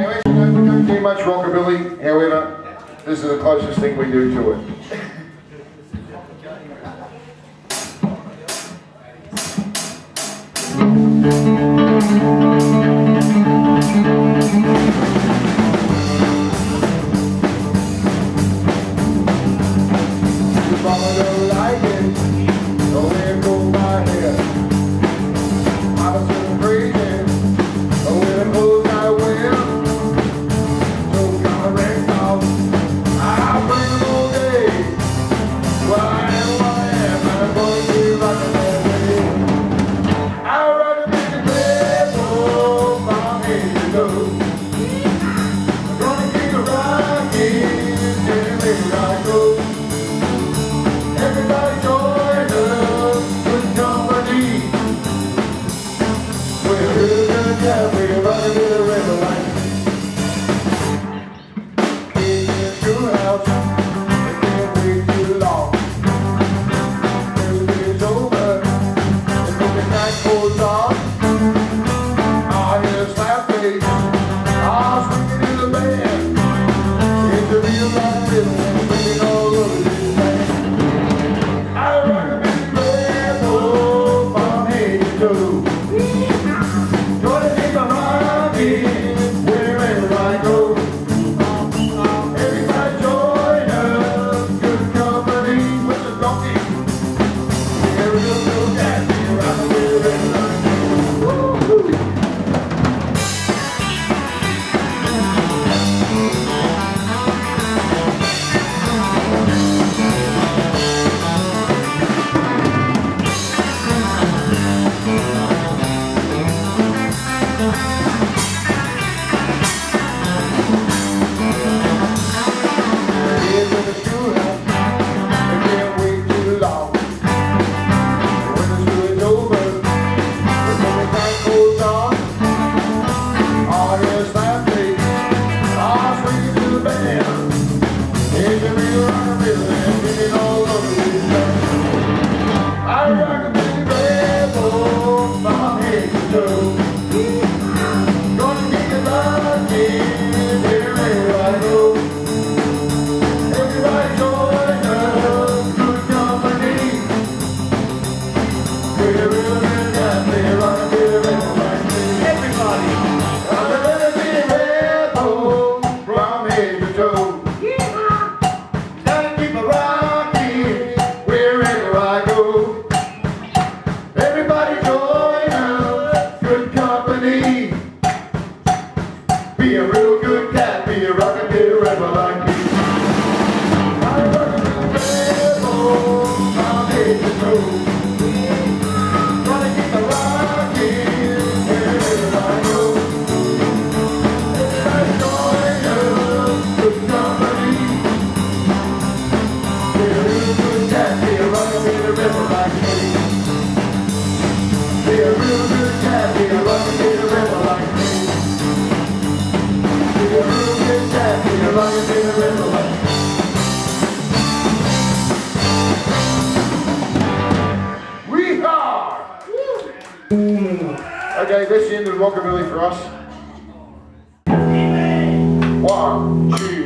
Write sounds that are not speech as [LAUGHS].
Anyways, we don't do much rockabilly, however, this is the closest thing we do to it. [LAUGHS] Okay, that's the end of Rockabilly for us. One, two,